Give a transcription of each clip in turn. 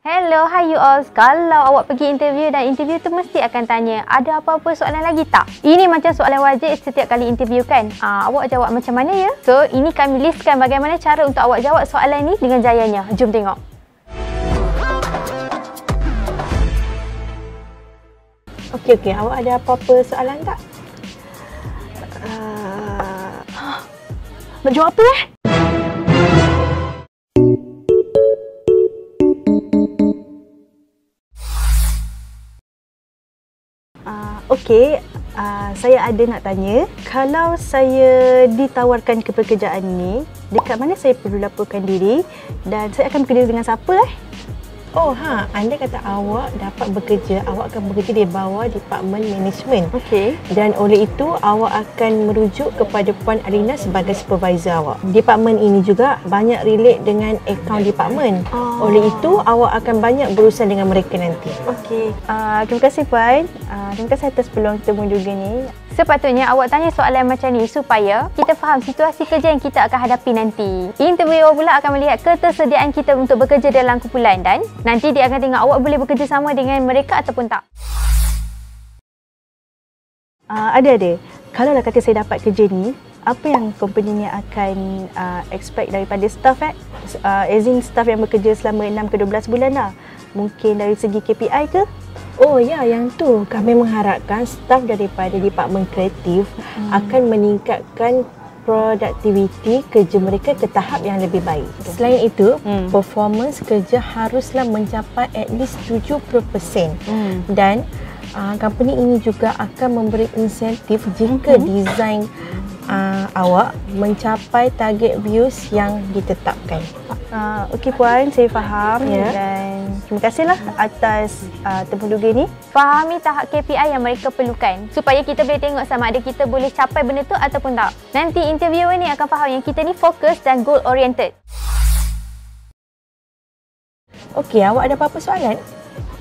Hello, hi you all. Kalau awak pergi interview dan interview tu mesti akan tanya, ada apa-apa soalan lagi tak? Ini macam soalan wajib setiap kali interview kan? Aa, ah, awak jawab macam mana ya? So, ini kami listkan bagaimana cara untuk awak jawab soalan ni dengan jayanya. Jom tengok. Okey, okey. Awak ada apa-apa soalan tak? Uh... Nak jawab apa eh? Okey, uh, saya ada nak tanya, kalau saya ditawarkan ke pekerjaan ni, dekat mana saya perlu laporkan diri dan saya akan bekerja dengan siapa eh? Oh ha, anda kata awak dapat bekerja, awak akan bekerja di bawah Department Management. Okey. Dan oleh itu awak akan merujuk kepada Puan Arina sebagai supervisor awak. Department ini juga banyak relate dengan account department. Oh. Oleh itu awak akan banyak berurusan dengan mereka nanti. Okey. Uh, terima kasih Puan. Uh, terima kasih atas peluang kita juga ni. Sepatutnya awak tanya soalan macam ni supaya kita faham situasi kerja yang kita akan hadapi nanti. Interviewer pula akan melihat ketersediaan kita untuk bekerja dalam kumpulan dan nanti dia akan tengok awak boleh bekerja sama dengan mereka ataupun tak. Uh, ada ada. Kalau lah kata saya dapat kerja ni, apa yang company ni akan uh, expect daripada staff eh? Uh, as in staff yang bekerja selama 6 ke 12 bulan lah. Mungkin dari segi KPI ke? Oh ya, yang tu kami mengharapkan staf daripada Department Kreatif hmm. akan meningkatkan produktiviti kerja mereka ke tahap yang lebih baik. Selain itu, hmm. performance kerja haruslah mencapai at least 70% hmm. dan uh, company ini juga akan memberi insentif jika hmm. design uh, awak mencapai target views yang ditetapkan. Uh, Okey puan, saya faham yeah. dan terima kasihlah atas uh, temuduga ni. Fahami tahap KPI yang mereka perlukan supaya kita boleh tengok sama ada kita boleh capai benda tu ataupun tak. Nanti interviewer ni akan faham yang kita ni fokus dan goal oriented. Okey, awak ada apa-apa soalan?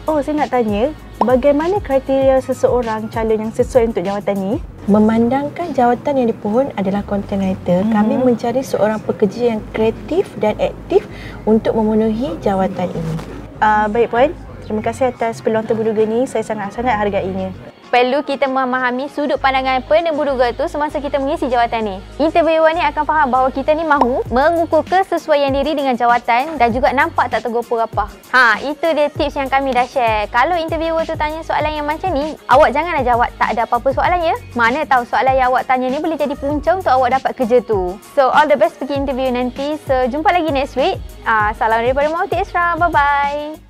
Oh, saya nak tanya, bagaimana kriteria seseorang calon yang sesuai untuk jawatan ni? Memandangkan jawatan yang dipohon adalah content writer, hmm. kami mencari seorang pekerja yang kreatif dan aktif untuk memenuhi jawatan ini. Uh, baik puan, terima kasih atas peluang terbuduga ni. Saya sangat-sangat hargainya perlu kita memahami sudut pandangan penembuduga tu semasa kita mengisi jawatan ni. Interviewer ni akan faham bahawa kita ni mahu mengukur kesesuaian diri dengan jawatan dan juga nampak tak tergopoh apa. Ha, itu dia tips yang kami dah share. Kalau interviewer tu tanya soalan yang macam ni, awak janganlah jawab tak ada apa-apa soalan ya. Mana tahu soalan yang awak tanya ni boleh jadi punca untuk awak dapat kerja tu. So, all the best pergi interview nanti. So, jumpa lagi next week. Ah, salam daripada Mauti Esra. Bye-bye.